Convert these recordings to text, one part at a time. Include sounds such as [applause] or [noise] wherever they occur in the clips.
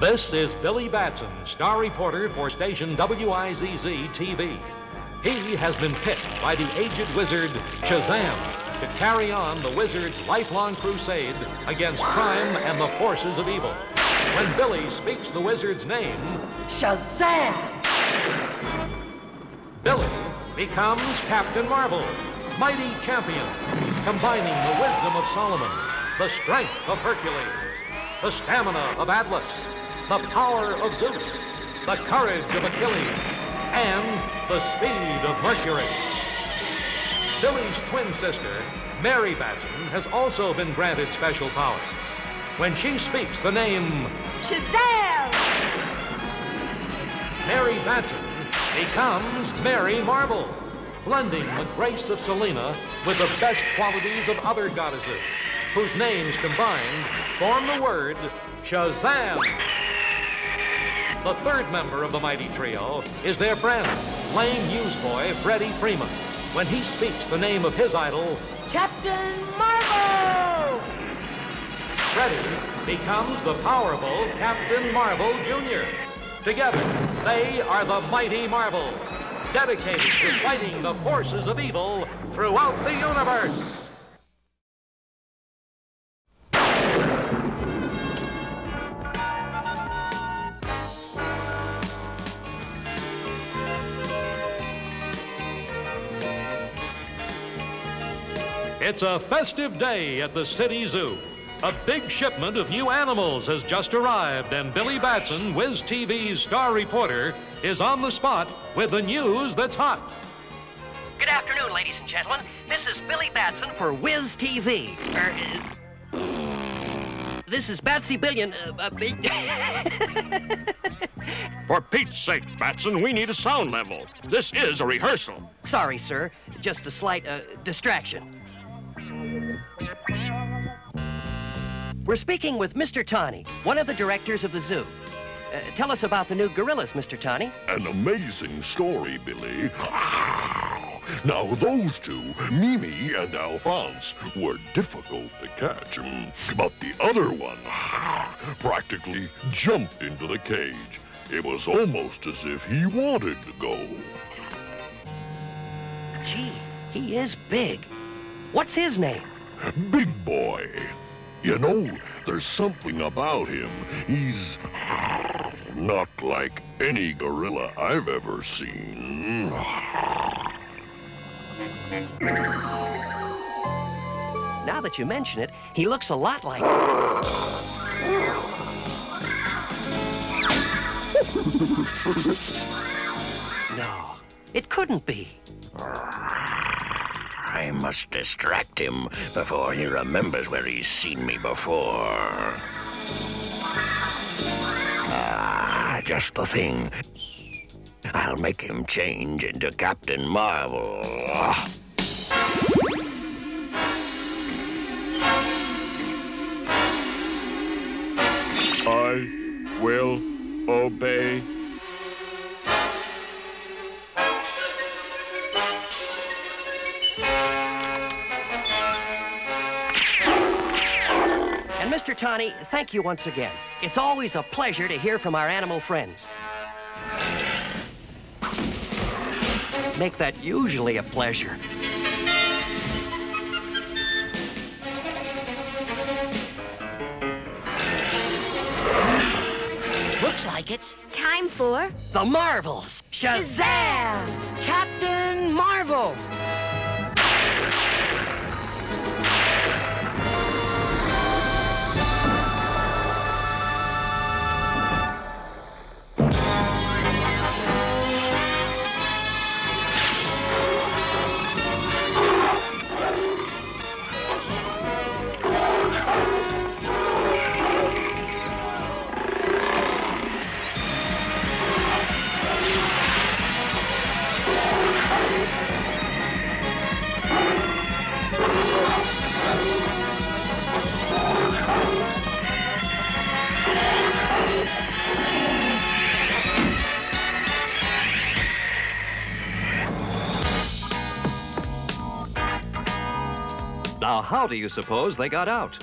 This is Billy Batson, star reporter for station WIZZ TV. He has been picked by the aged wizard Shazam to carry on the wizard's lifelong crusade against crime and the forces of evil. When Billy speaks the wizard's name, Shazam! Billy becomes Captain Marvel, mighty champion, combining the wisdom of Solomon, the strength of Hercules, the stamina of Atlas, the power of Zeus, the courage of Achilles, and the speed of Mercury. Billy's twin sister, Mary Batson, has also been granted special powers. When she speaks the name Shazam! Mary Batson becomes Mary Marvel, blending the grace of Selena with the best qualities of other goddesses, whose names combined form the word Shazam. The third member of the mighty trio is their friend, lame newsboy Freddie Freeman. When he speaks the name of his idol, Captain Marvel! Freddie becomes the powerful Captain Marvel Jr. Together, they are the Mighty Marvel, dedicated to fighting the forces of evil throughout the universe. It's a festive day at the City Zoo. A big shipment of new animals has just arrived, and Billy Batson, Wiz TV's star reporter, is on the spot with the news that's hot. Good afternoon, ladies and gentlemen. This is Billy Batson for Wiz TV. Er, uh, this is Batsy Billion. Uh, uh, [laughs] For Pete's sake, Batson, we need a sound level. This is a rehearsal. sorry, sir. Just a slight uh, distraction. We're speaking with Mr. Tawny, one of the directors of the zoo. Uh, tell us about the new gorillas, Mr. Tawny. An amazing story, Billy. [laughs] Now, those two, Mimi and Alphonse, were difficult to catch. mm, But the other one [laughs] practically jumped into the cage. It was almost as if he wanted to go. Gee, he is big. What's his name? Big boy. You know, there's something about him. He's not like any gorilla I've ever seen. Now that you mention it, he looks a lot like. no, [laughs] it couldn't be. I must distract him before he remembers where he's seen me before. Ah, just the thing. I'll make him change into Captain Marvel. I will obey. And Mr. Tawny, thank you once again. It's always a pleasure to hear from our animal friends. Make that usually a pleasure. Looks like it's time for The Marvels. Shazam! Captain Marvel! Now, how do you suppose they got out?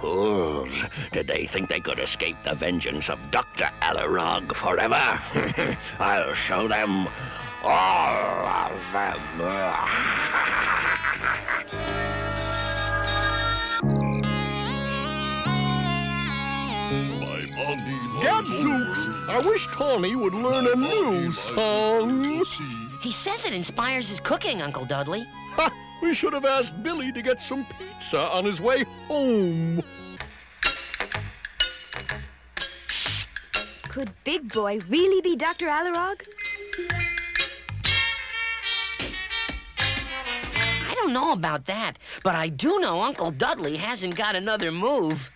Fools. Did they think they could escape the vengeance of Dr. Alarog forever? [laughs] I'll show them all of them. [laughs] Gadzooks! I wish Tawny would learn a new song. He says it inspires his cooking, Uncle Dudley. Ha! We should have asked Billy to get some pizza on his way home. Could Big Boy really be Dr. Alarog? I don't know about that, but I do know Uncle Dudley hasn't got another move.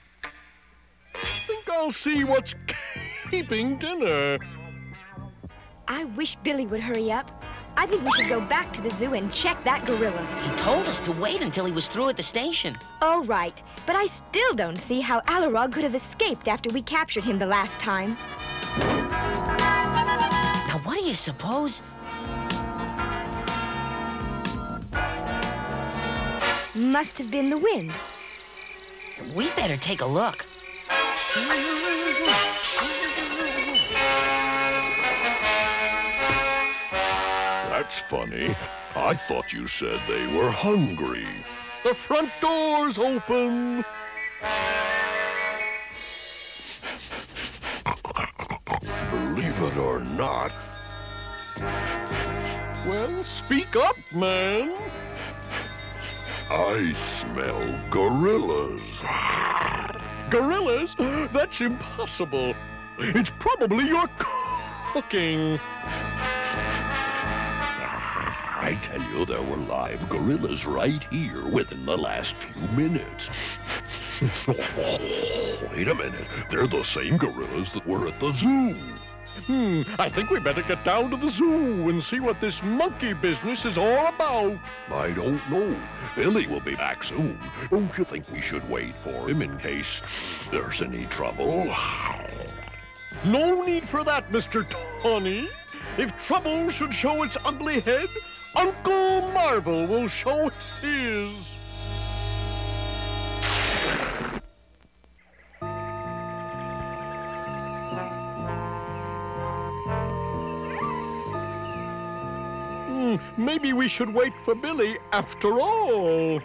Think I'll see what's keeping dinner. I wish Billy would hurry up. I think we should go back to the zoo and check that gorilla. He told us to wait until he was through at the station. Oh, right. But I still don't see how Alarog could have escaped after we captured him the last time. Now, what do you suppose? Must have been the wind. We better take a look. That's funny. I thought you said they were hungry. The front door's open. Believe it or not, Well, speak up, man. I smell gorillas. Gorillas? That's impossible. It's probably your cooking. Ah, I tell you, there were live gorillas right here within the last few minutes. [laughs] Oh, wait a minute. They're the same gorillas that were at the zoo. Hmm, I think we better get down to the zoo and see what this monkey business is all about. I don't know. Billy will be back soon. Don't you think we should wait for him in case there's any trouble? No need for that, Mr. Tawny. If trouble should show its ugly head, Uncle Marvel will show his. Maybe we should wait for Billy after all.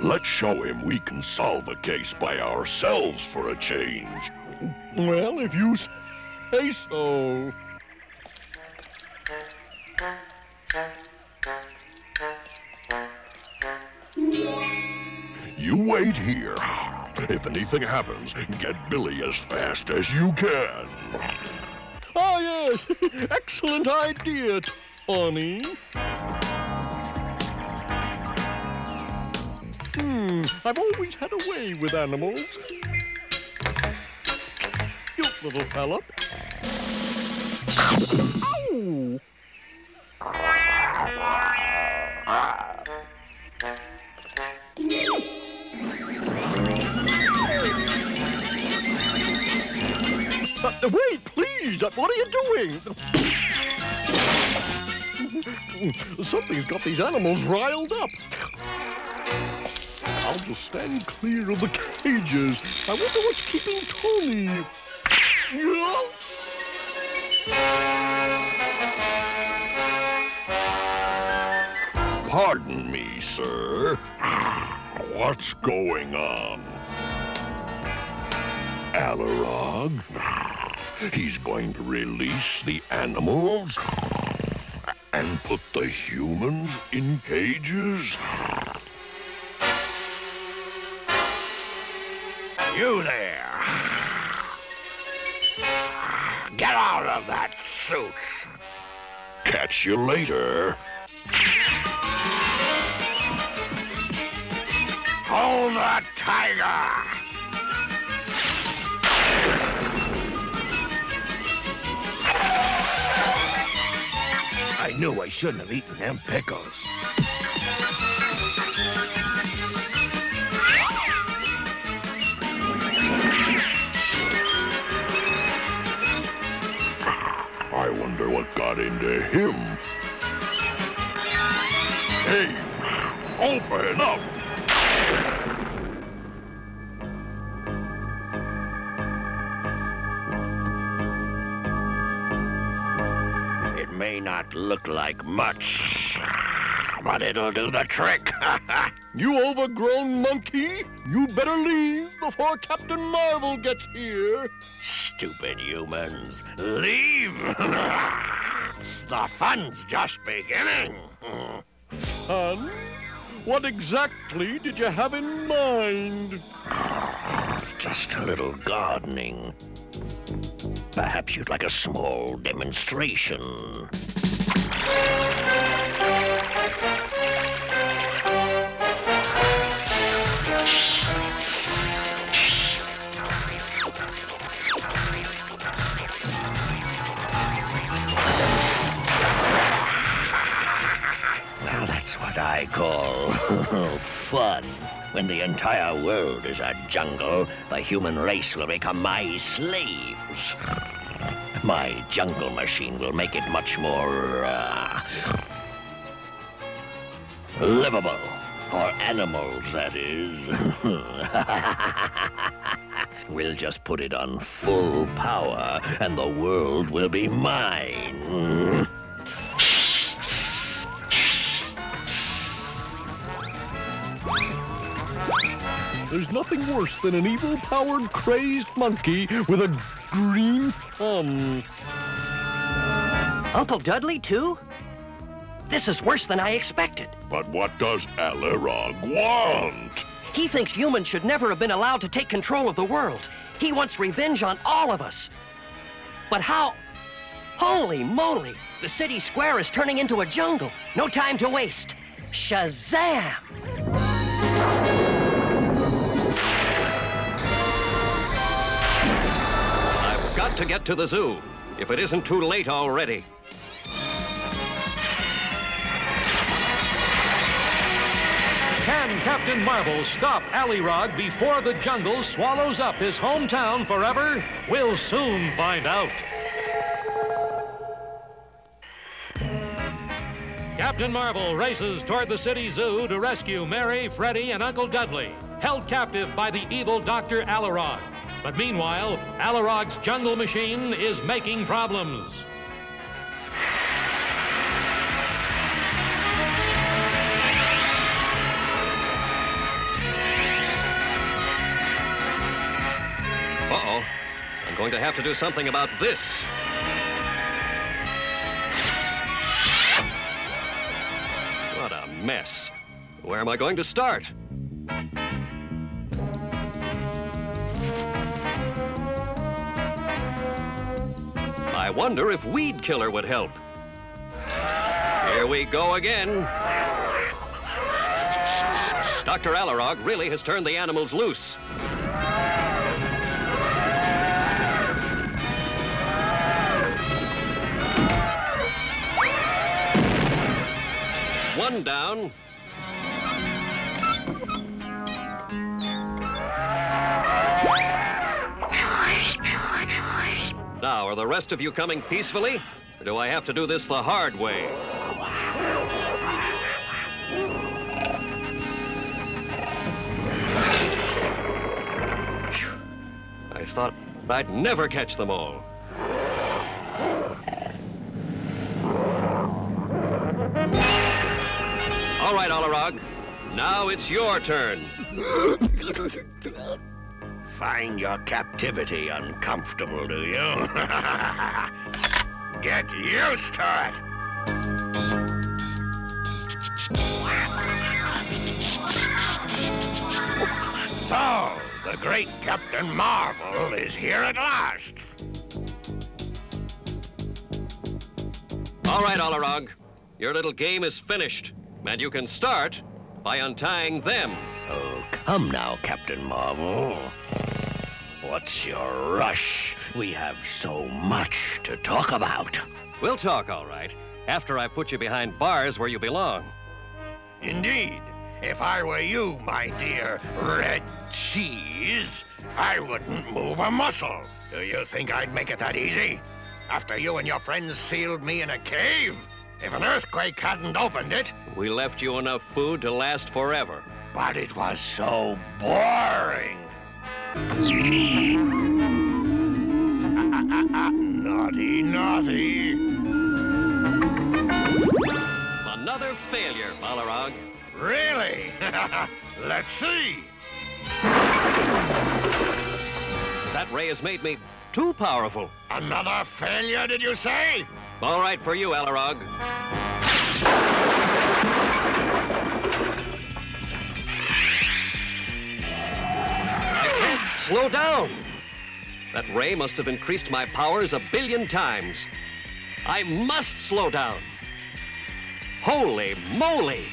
Let's show him we can solve a case by ourselves for a change. Well, if you say so. You wait here. If anything happens, get Billy as fast as you can. Ah, yes. [laughs] Excellent idea, Tawny. Hmm, I've always had a way with animals. Cute little fella. Ow! Uh, wait, please! What are you doing? Something's got these animals riled up. I'll just stand clear of the cages. I wonder what's keeping Tawny. Pardon me, sir. What's going on? Alarog? He's going to release the animals and put the humans in cages? You there. Get out of that suit. Catch you later. Hold the tiger. I knew I shouldn't have eaten them pickles. I wonder what got into him. Hey, open up! Look like much, but it'll do the trick. [laughs] You overgrown monkey! You better leave before Captain Marvel gets here. Stupid humans, leave! [laughs] the fun's just beginning. Son, what exactly did you have in mind? Just a little gardening. Perhaps you'd like a small demonstration. [laughs] fun. When the entire world is a jungle, the human race will become my slaves. My jungle machine will make it much more, uh, livable. For animals, that is. [laughs] we'll just put it on full power, and the world will be mine. There's nothing worse than an evil-powered, crazed monkey with a green thumb. Uncle Dudley, too? This is worse than I expected. But what does Alarog want? He thinks humans should never have been allowed to take control of the world. He wants revenge on all of us. But how? Holy moly! The city square is turning into a jungle. No time to waste. Shazam! To get to the zoo, if it isn't too late already. Can Captain Marvel stop Alarog before the jungle swallows up his hometown forever? We'll soon find out. Captain Marvel races toward the city zoo to rescue Mary, Freddie, and Uncle Dudley, held captive by the evil Dr. Alarog. But meanwhile, Alarog's jungle machine is making problems. Uh-oh. I'm going to have to do something about this. What a mess. Where am I going to start? I wonder if Weed Killer would help. Here we go again. Dr. Alarog really has turned the animals loose. One down. Are the rest of you coming peacefully? Or do I have to do this the hard way? I thought I'd never catch them all. All right, Alarog. Now it's your turn. [laughs] Find your captivity uncomfortable, do you? [laughs] Get used to it. So, the great Captain Marvel is here at last. All right, Alarog. Your little game is finished, and you can start by untying them. Oh, come now, Captain Marvel. What's your rush? We have so much to talk about. We'll talk, all right, after I put you behind bars where you belong. Indeed. If I were you, my dear red cheese, I wouldn't move a muscle. Do you think I'd make it that easy? After you and your friends sealed me in a cave? If an earthquake hadn't opened it, We left you enough food to last forever. but it was so boring. Naughty, naughty. Another failure, Alarog. Really? [laughs] Let's see. That ray has made me too powerful. Another failure, did you say? All right for you, Alarog. Slow down. That ray must have increased my powers a billion times. I must slow down. Holy moly!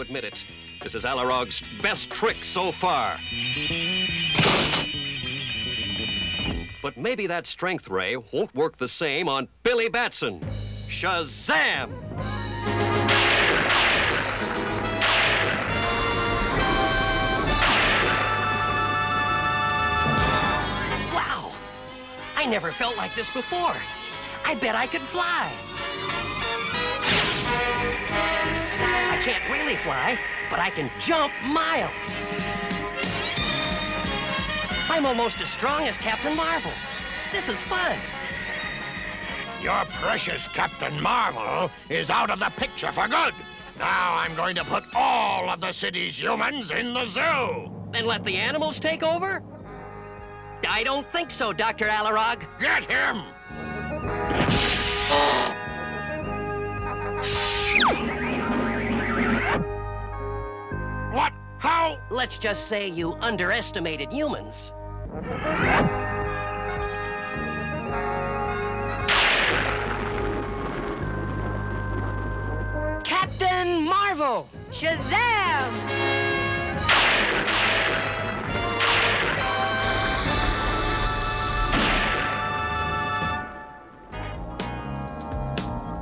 Admit it. This is Alarog's best trick so far. But maybe that strength ray won't work the same on Billy Batson. Shazam! Wow! I never felt like this before. I bet I could fly. I can't really fly, but I can jump miles. I'm almost as strong as Captain Marvel. This is fun. Your precious Captain Marvel is out of the picture for good. Now I'm going to put all of the city's humans in the zoo. And let the animals take over? I don't think so, Dr. Alarog. Get him! Let's just say you underestimated humans. Captain Marvel! Shazam!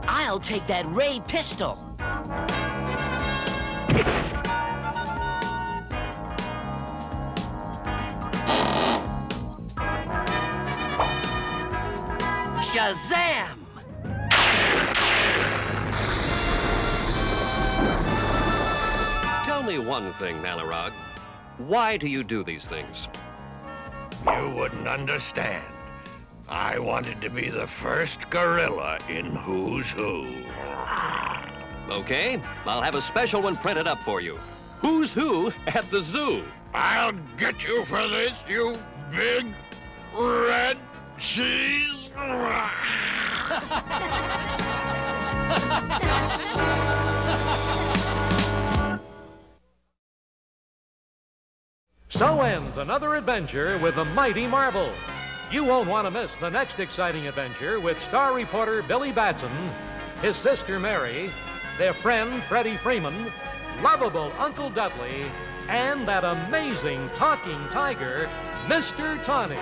I'll take that ray pistol. Shazam! Tell me one thing, Alarog. Why do you do these things? You wouldn't understand. I wanted to be the first gorilla in Who's Who. Okay, I'll have a special one printed up for you. Who's who at the zoo? I'll get you for this, you big red cheese. [laughs] So ends another adventure with the mighty Marvel. You won't want to miss the next exciting adventure with star reporter Billy Batson, his sister Mary, their friend Freddie Freeman, lovable Uncle Dudley, and that amazing talking tiger, Mr. Tawny.